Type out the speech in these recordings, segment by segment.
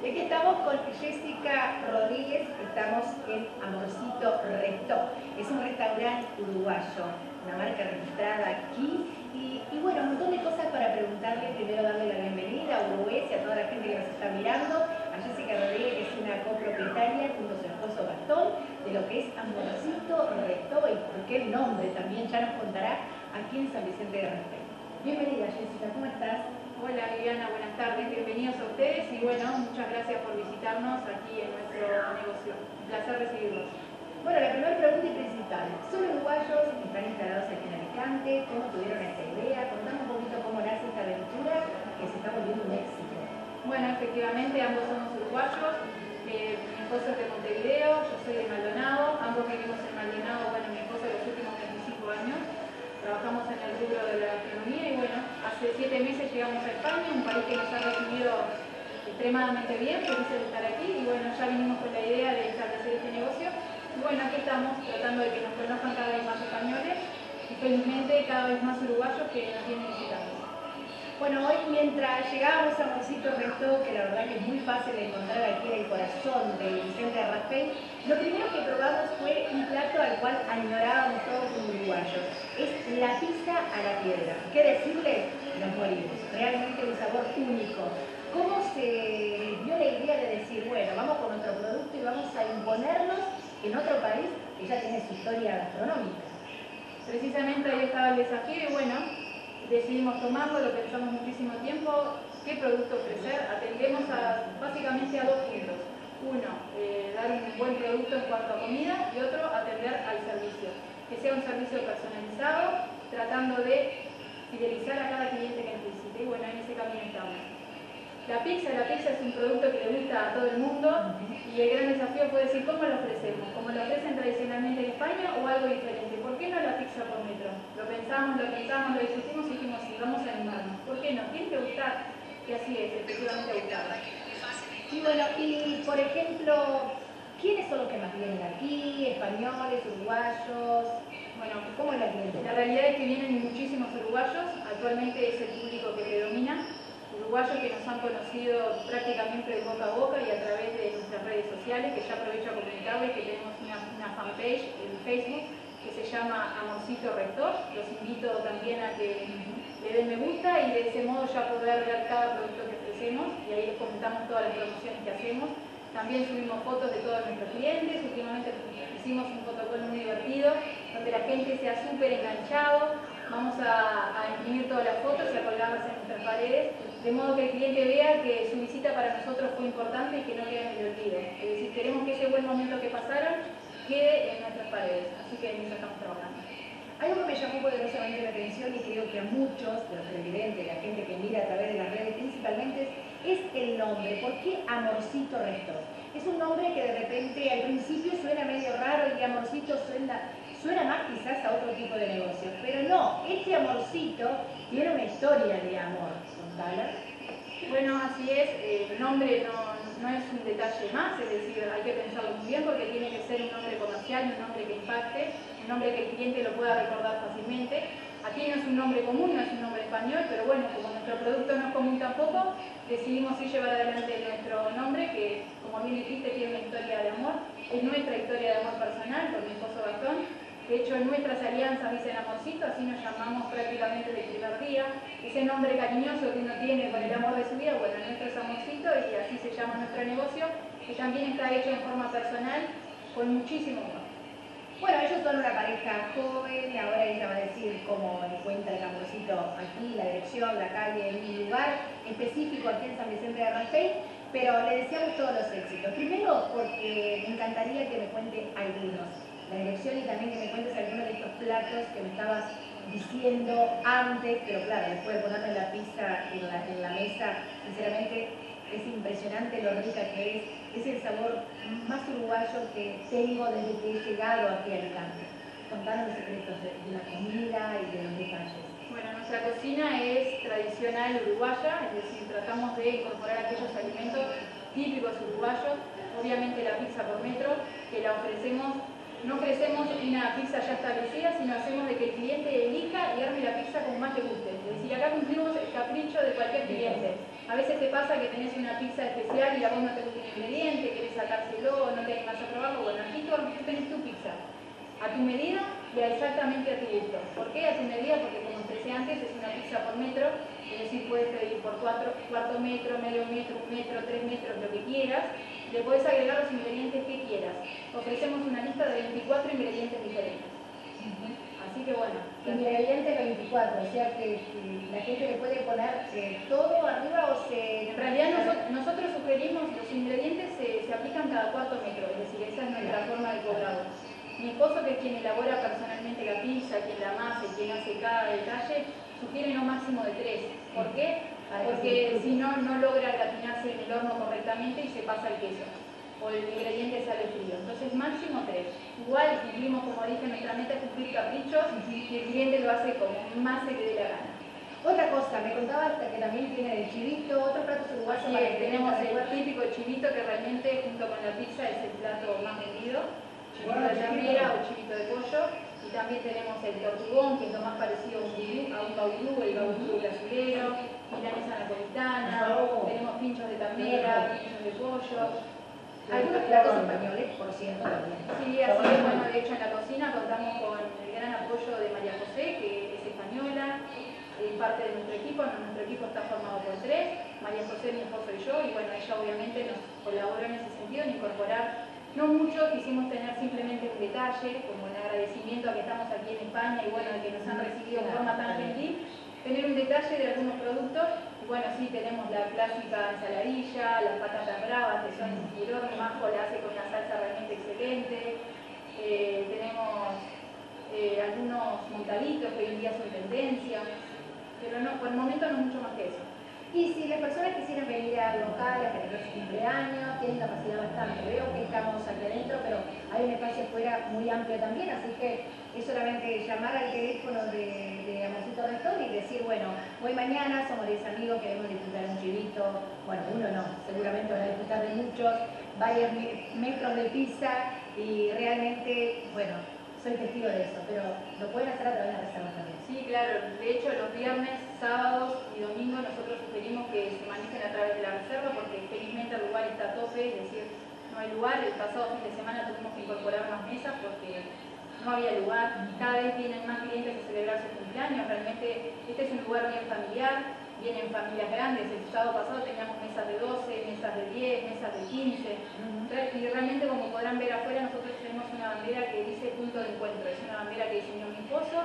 Y aquí estamos con Jessica Rodríguez, estamos en Amorcito Resto. Es un restaurante uruguayo, una marca registrada aquí. Y, bueno, un montón de cosas para preguntarle. Primero darle la bienvenida a Uruguay y a toda la gente que nos está mirando. A Jessica Rodríguez, que es una copropietaria junto a su esposo Gastón, de lo que es Amorcito Resto y por qué el nombre también ya nos contará aquí en San Vicente de Rafael. Bienvenida Jessica, ¿cómo estás? Hola Viviana, buenas tardes, bienvenidos a ustedes y bueno, muchas gracias por visitarnos aquí en nuestro negocio. Un placer recibirlos. Bueno, la primera pregunta y principal, ¿son uruguayos? ¿Están instalados aquí en Alicante? ¿Cómo tuvieron esta idea? Contame un poquito cómo nace esta aventura que se está volviendo un éxito. Bueno, efectivamente ambos somos uruguayos, eh, mi esposo es de Montevideo, yo soy de Maldonado, ambos vivimos en Maldonado, bueno, mi esposo los últimos 25 años, trabajamos en el rubro de la economía y bueno, hace siete meses llegamos a España, un país que nos ha recibido extremadamente bien, felices de estar aquí y bueno, ya vinimos con la idea de establecer este negocio y bueno, aquí estamos tratando de que nos conozcan cada vez más españoles y felizmente cada vez más uruguayos que nos vienen visitando. Bueno, hoy mientras llegábamos a Mosito Resto, que la verdad que es muy fácil de encontrar aquí en el corazón de Vicente Raspey, lo primero que probamos fue un plato al cual añorábamos todos los uruguayos. Es la pizza a la piedra. ¿Qué decirle? Realmente un sabor único. ¿Cómo se dio la idea de decir, bueno, vamos con nuestro producto y vamos a imponernos en otro país que ya tiene su historia gastronómica? Precisamente ahí estaba el desafío y bueno, decidimos tomarlo, lo pensamos muchísimo tiempo, qué producto ofrecer, atendemos básicamente a dos puntos. Uno, eh, dar un buen producto en cuanto a comida y otro, atender al servicio. Que sea un servicio personalizado, tratando de fidelizar a cada cliente que nos visite. Y bueno, en ese camino estamos. La pizza, la pizza es un producto que le gusta a todo el mundo y el gran desafío fue decir cómo lo ofrecemos, como lo ofrecen tradicionalmente en España o algo diferente. ¿Por qué no la pizza por metro? Lo pensamos, lo pensamos, lo discutimos y dijimos sí, vamos a animarnos. ¿Por qué no? Tiene que gustar, y así es, efectivamente gustar. Y bueno, y por ejemplo, ¿quiénes son los que más vienen aquí? ¿Españoles, uruguayos? Bueno, ¿cómo es la clientela? La realidad es que vienen muchísimos uruguayos, actualmente es el público que predomina uruguayos que nos han conocido prácticamente de boca a boca y a través de nuestras redes sociales, que ya aprovecho a comentarles que tenemos una, fanpage en Facebook que se llama Amorcito Rector. Los invito también a que le den me gusta y de ese modo ya poder ver cada producto que ofrecemos y ahí les comentamos todas las promociones que hacemos. También subimos fotos de todos nuestros clientes, últimamente hicimos un protocolo muy divertido donde la gente se ha súper enganchado, vamos a, imprimir todas las fotos y a colgarlas en nuestras paredes de modo que el cliente vea que su visita para nosotros fue importante y que no quede en el olvido. Es decir, queremos que ese buen momento que pasaron quede en nuestras paredes, así que en eso estamos trabajando. Algo que me llamó poderosamente la atención y creo que a muchos de los televidentes, la gente que mira a través de las redes principalmente, es el nombre. ¿Por qué Amorcito Restos? Es un nombre que de repente al principio suena medio raro y Amorcito suena, suena más quizás a otro tipo de negocio. Pero no, este Amorcito tiene una historia de amor. Bueno, así es, el nombre no, es un detalle más, es decir, hay que pensarlo muy bien porque tiene que ser un nombre comercial, un nombre que impacte, un nombre que el cliente lo pueda recordar fácilmente. Aquí no es un nombre común, no es un nombre español, pero bueno, como nuestro producto no es común tampoco, decidimos sí llevar adelante que como bien dijiste tiene una historia de amor, es nuestra historia de amor personal con mi esposo Gastón, de hecho, en nuestras alianzas dicen amorcito, así nos llamamos prácticamente de primer día. Ese nombre cariñoso que uno tiene con el amor de su vida, bueno, nuestro es amorcito y así se llama nuestro negocio, que también está hecho en forma personal con muchísimo amor. Bueno, ellos son una pareja joven ahora ella va a decir cómo encuentra el amorcito aquí, la dirección, la calle, el lugar específico aquí en San Vicente de Rafael, pero le deseamos todos los éxitos. Primero porque me encantaría que me cuente algunos la dirección y también que me cuentes algunos de estos platos que me estabas diciendo antes, pero claro, después de ponerme la pizza en la, en la mesa, sinceramente es impresionante lo rica que es, es el sabor más uruguayo que tengo desde que he llegado aquí a Alicante. Contanos los secretos de, la comida y de los detalles. Nuestra cocina es tradicional uruguaya, es decir, tratamos de incorporar aquellos alimentos típicos uruguayos, obviamente la pizza por metro, que la ofrecemos no ofrecemos una pizza ya establecida, sino hacemos de que el cliente elija y arme la pizza como más le guste. Es decir, acá cumplimos el capricho de cualquier cliente. A veces te pasa que tenés una pizza especial y a vos no te gusta un ingrediente, querés sacárselo, no te animás a probarlo. Bueno, aquí tú tenés tu pizza a tu medida y exactamente a tu gusto. ¿Por qué a tu medida? Porque como antes, es una pizza por metro, es decir, puedes pedir por cuatro, cuarto metro, medio metro, un metro, tres metros, lo que quieras. Le puedes agregar los ingredientes que quieras. Ofrecemos una lista de 24 ingredientes diferentes. Así que bueno. Ingredientes 24, o sea que la gente le puede poner eh, todo arriba o se... En realidad nosotros, sugerimos los ingredientes se, se, aplican cada cuarto metro, es decir, esa es nuestra forma de cobrado. Mi esposo, que es quien elabora personalmente la pizza, quien la masa y quien hace cada detalle, sugiere no máximo de tres. ¿Por qué? Porque si no, no logra gratinarse en el horno correctamente y se pasa el queso o el ingrediente sale frío. Entonces máximo tres. Igual cumplimos, como dije, nuestra meta es cumplir caprichos y el cliente lo hace como más se le dé la gana. Otra cosa, me contabas que también tiene el chivito, otros platos uruguayos. Sí, tenemos el típico chivito que realmente junto con la pizza es el plato más vendido. De llamiera o chivito de pollo. Y también tenemos el tortugón, que es lo más parecido a un baudú, el baudú brasilero, milanesa napolitana, tenemos pinchos de ternera, pinchos de pollo, algunos platos españoles, por cierto, también. Sí, así es. Bueno, de hecho en la cocina contamos con el gran apoyo de María José, que es española, es parte de nuestro equipo. Nuestro equipo está formado por tres, María José, mi esposo y yo, y bueno, ella obviamente nos colaboró en ese sentido, en incorporar no mucho, quisimos tener simplemente un detalle, como el agradecimiento a que estamos aquí en España y bueno, que nos han recibido de forma tan gentil, tener un detalle de algunos productos bueno, sí, tenemos la clásica ensaladilla, las patatas bravas, que son el Majo la hace con una salsa realmente excelente. Eh, tenemos eh, algunos montaditos que hoy en día son tendencia, pero no, por el momento no es mucho más que eso. Y si las personas quisieran venir al local a celebrar su cumpleaños, tienen capacidad bastante. Veo que estamos aquí adentro, pero hay un espacio afuera muy amplio también, así que es solamente llamar al teléfono de, de Amorcito Rector y decir, bueno, hoy mañana somos 10 amigos, queremos disfrutar un chivito, bueno, uno no, seguramente van a disfrutar de muchos, varios metros de pizza y realmente, bueno, soy testigo de eso, pero lo pueden hacer a través de la reserva también. Sí, claro. De hecho, los viernes, sábados y domingos nosotros sugerimos que se manejen a través de la reserva porque felizmente el lugar está a tope, es decir, no hay lugar. El pasado fin de semana tuvimos que incorporar más mesas porque no había lugar. Cada vez vienen más clientes a celebrar su cumpleaños. Realmente este es un lugar bien familiar vienen familias grandes. El sábado pasado teníamos mesas de 12, mesas de 10, mesas de 15. Y realmente, como podrán ver afuera, nosotros tenemos una bandera que dice punto de encuentro. Es una bandera que diseñó mi esposo,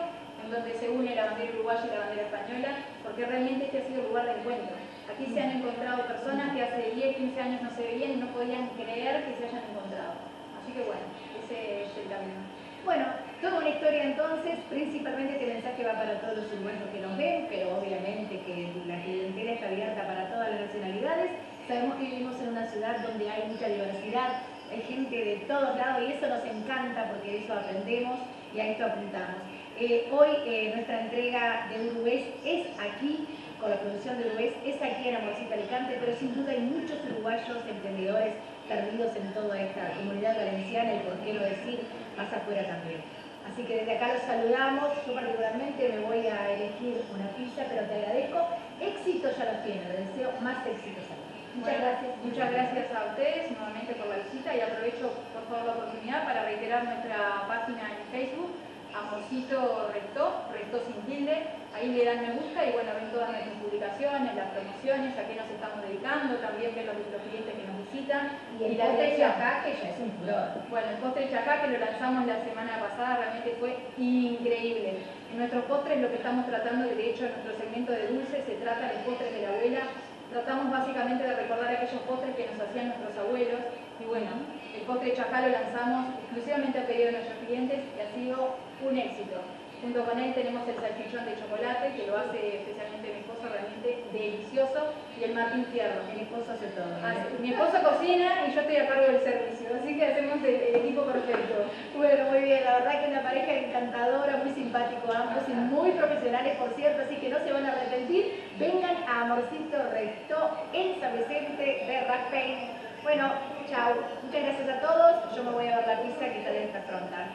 en donde se une la bandera uruguaya y la bandera española, porque realmente este ha sido el lugar de encuentro. Aquí se han encontrado personas que hace 10, 15 años no se veían y no podían creer que se hayan encontrado. Así que bueno, ese es el camino. Bueno, toda una historia entonces, principalmente este mensaje va para todos los uruguayos que nos ven, pero obviamente que la clientela está abierta para todas las nacionalidades. Sabemos que vivimos en una ciudad donde hay mucha diversidad, hay gente de todos lados y eso nos encanta porque de eso aprendemos y a esto apuntamos. Eh, hoy eh, nuestra entrega de Uruguay es aquí, con la producción de Uruguay, es aquí en Amorcita Alicante, pero sin duda hay muchos uruguayos emprendedores perdidos en toda esta comunidad valenciana y por qué no decir más afuera también. Así que desde acá los saludamos, yo particularmente me voy a elegir una pizza, pero te agradezco. Éxito ya los tiene, le deseo más éxitos a Muchas gracias. Muchas gracias a ustedes nuevamente por la visita y aprovecho por favor la oportunidad para reiterar nuestra página en Facebook Amorcito Recto, Recto sin tilde, ahí le dan me gusta y bueno, ven todas nuestras publicaciones, las promociones, a qué nos estamos dedicando, también ven los, clientes que nos visitan. Y el postre chacá que ya es un furor. Bueno, el postre chacá que lo lanzamos la semana pasada realmente fue increíble. En nuestros postres lo que estamos tratando, de hecho en nuestro segmento de dulces se trata de postres de la abuela, tratamos básicamente de recordar aquellos postres que nos hacían nuestros abuelos y bueno, el postre chacá lo lanzamos exclusivamente a pedido de nuestros clientes y ha sido un éxito. Junto con él tenemos el salchichón de chocolate, que lo hace especialmente mi esposo, realmente delicioso, y el Martín Fierro. Mi esposo hace todo. Ah, mi esposo cocina y yo estoy a cargo del servicio, así que hacemos el, equipo perfecto. Bueno, muy bien, la verdad que una pareja encantadora, muy simpático ambos y muy profesionales, por cierto, así que no se van a arrepentir. Vengan a Amorcito Recto en San Vicente de Rackpain. Bueno, chao. Muchas gracias a todos. Yo me voy a ver la pizza que está en esta frontal.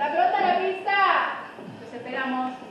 ¿Está pronta la pista? Los esperamos.